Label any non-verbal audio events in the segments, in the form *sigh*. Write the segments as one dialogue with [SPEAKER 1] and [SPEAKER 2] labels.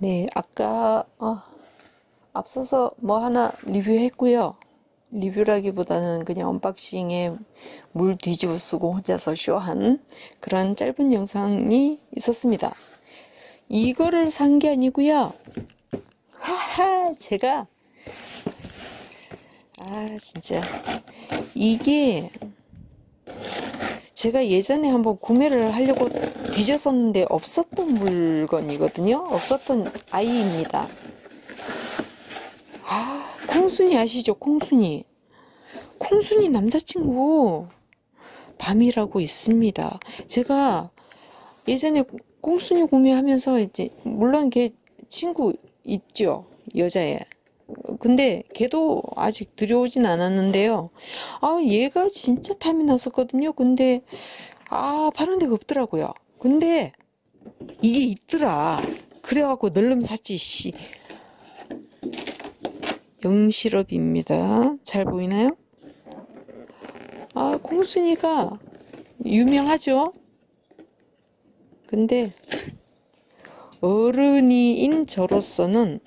[SPEAKER 1] 네, 아까 어, 앞서서 뭐 하나 리뷰했고요. 리뷰라기보다는 그냥 언박싱에 물 뒤집어 쓰고 혼자서 쇼한 그런 짧은 영상이 있었습니다. 이거를 산 게 아니고요. 하하, 제가 아, 진짜 이게 제가 예전에 한번 구매를 하려고 뒤졌었는데 없었던 물건이거든요. 없었던 아이입니다. 아, 콩순이 아시죠? 콩순이. 콩순이 남자친구 밤이라고 있습니다. 제가 예전에 콩순이 구매하면서 이제 물론 걔 친구 있죠. 여자애. 근데 걔도 아직 들여오진 않았는데요. 아, 얘가 진짜 탐이 났었거든요. 근데 아, 파는 데가 없더라고요. 근데 이게 있더라. 그래갖고 널름 샀지, 씨. 영시럽입니다. 잘 보이나요? 아, 콩순이가 유명하죠? 근데 어른이인 저로서는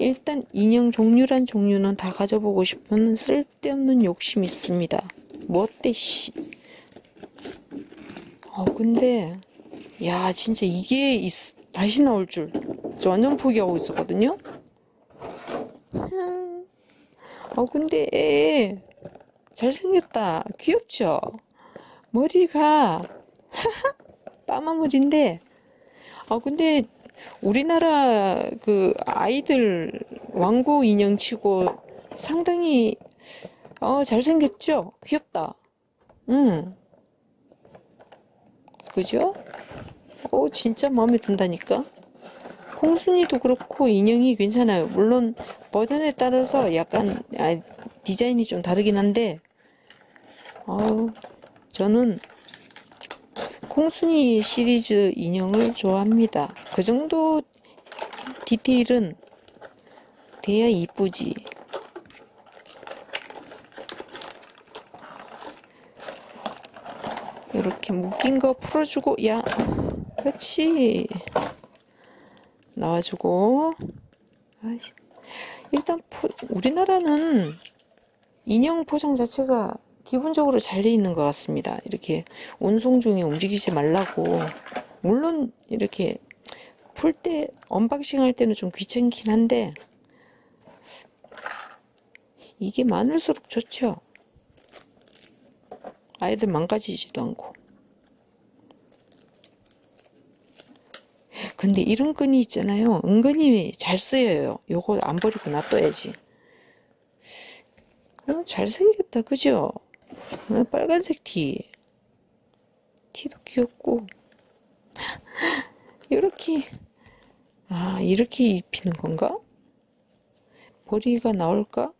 [SPEAKER 1] 일단 인형 종류란 종류는 다 가져보고 싶은 쓸데없는 욕심이 있습니다. 뭐 어때, 씨. 어, 근데, 야, 진짜 이게 있, 다시 나올 줄. 저 완전 포기하고 있었거든요? 어, 근데 애 잘생겼다. 귀엽죠? 머리가, *laughs* 빠마머리인데, 아, 근데 우리나라 그 아이들 왕고 인형 치고 상당히 어, 잘생겼죠? 귀엽다. 응. 그죠? 오, 진짜 마음에 든다니까? 홍순이도 그렇고 인형이 괜찮아요. 물론 버전에 따라서 약간 아, 디자인이 좀 다르긴 한데 아우 저는 콩순이 시리즈 인형을 좋아합니다. 그 정도 디테일은 돼야 이쁘지. 이렇게 묶인 거 풀어주고, 야, 그렇지. 나와주고. 일단, 포, 우리나라는 인형 포장 자체가 기본적으로 잘 돼 있는 것 같습니다. 이렇게 운송 중에 움직이지 말라고. 물론 이렇게 풀 때, unboxing 할 때는 좀 귀찮긴 한데, 이게 많을수록 좋죠. 아이들 망가지지도 않고. 근데 이런 끈이 있잖아요. 은근히 잘 쓰여요. 요거 안 버리고 놔둬야지. 어, 잘생겼다, 그죠? 어, 빨간색 티. 티도 귀엽고. *laughs* 이렇게, 아, 이렇게 입히는 건가? 머리가 나올까?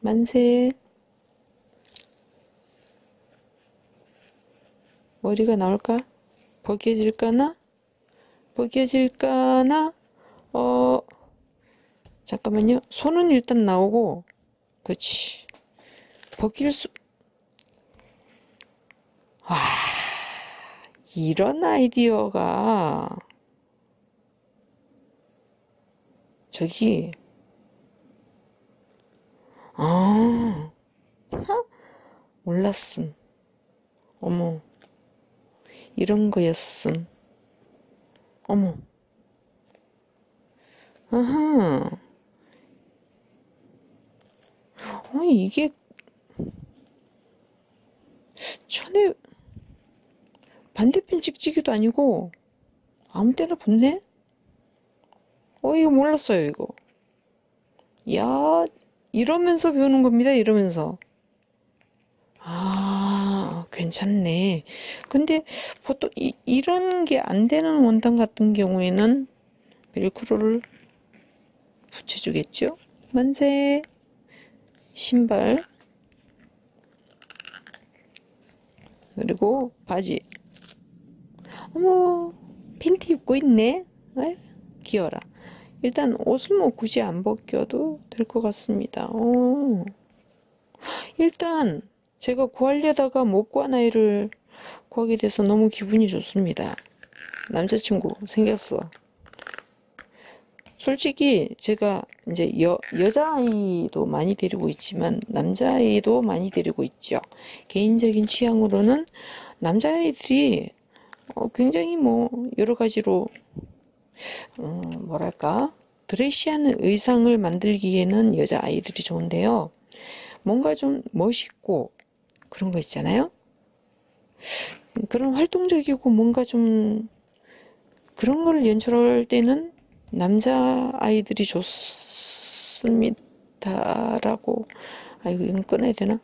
[SPEAKER 1] 만세. 머리가 나올까? 벗겨질까나? 벗겨질까나? 어, 잠깐만요. 손은 일단 나오고, 그치. 벗길 수, 와, 이런 아이디어가, 저기, 아, *laughs* 몰랐음. 어머. 이런 거였음. 어머. 아하. 어, 이게, 전에, 반대편 찍찍이도 아니고, 아무 때나 붙네? 어, 이거 몰랐어요, 이거. 야, 이러면서 배우는 겁니다, 이러면서. 아, 괜찮네. 근데 보통 이, 이런 게 안 되는 원단 같은 경우에는 벨크로를 붙여주겠죠? 만세. 신발. 그리고 바지. 어머, 팬티 입고 있네. 아이, 귀여라. 일단 옷은 뭐 굳이 안 벗겨도 될 것 같습니다. 어. 일단 제가 구하려다가 못 구한 아이를 구하게 돼서 너무 기분이 좋습니다. 남자친구 생겼어. 솔직히 제가 이제 여, 여자아이도 많이 데리고 있지만 남자아이도 많이 데리고 있죠. 개인적인 취향으로는 남자아이들이 어, 굉장히 뭐 여러 가지로 어, 뭐랄까 드레시한 의상을 만들기에는 여자아이들이 좋은데요. 뭔가 좀 멋있고 그런 거 있잖아요. 그런 활동적이고 뭔가 좀 그런 걸 연출할 때는 남자 아이들이 좋습니다라고 아이고 이건 꺼내야 되나?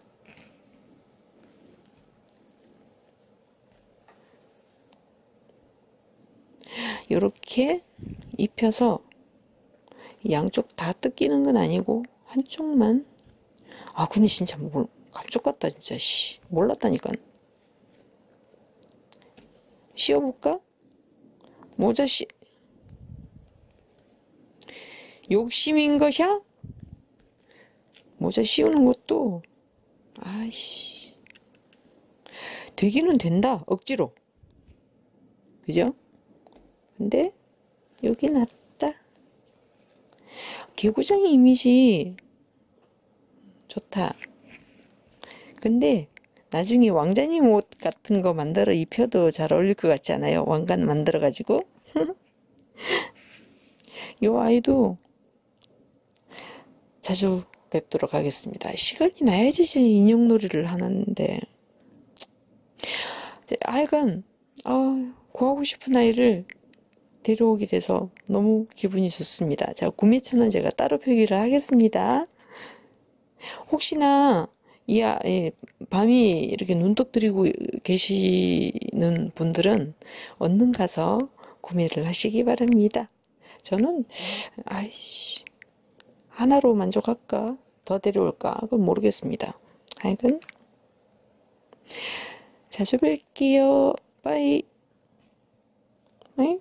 [SPEAKER 1] 이렇게 입혀서 양쪽 다 뜯기는 건 아니고 한쪽만 아 근데 진짜 뭘 감쪽 같다 진짜 씨 몰랐다니까 씌워볼까? 모자 씨 욕심인 것이야? 모자 씌우는 것도 아이씨 되기는 된다 억지로 그죠? 근데 여기 놨다 개구장의 이미지 좋다 근데 나중에 왕자님 옷 같은 거 만들어 입혀도 잘 어울릴 것 같지 않아요? 왕관 만들어 가지고 *laughs* 요 아이도 자주 뵙도록 하겠습니다. 시간이 나야지 인형놀이를 하는데 하여간 아, 구하고 싶은 아이를 데려오게 돼서 너무 기분이 좋습니다. 자, 구매처는 제가 따로 표기를 하겠습니다. 혹시나 이 아, 예, 밤이 이렇게 눈독 들이고 계시는 분들은 얼른 가서 구매를 하시기 바랍니다. 저는 아이씨 하나로 만족할까? 더 데려올까? 그건 모르겠습니다. 하여간 자주 뵐게요. 빠이. 네?